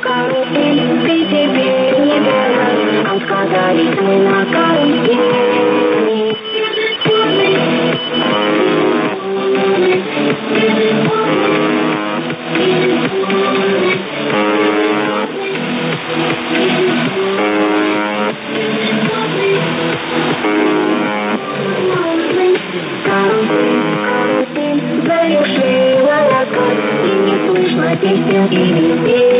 Карусель, ты теперь не берешь, нам сказали, ты на. Thank you.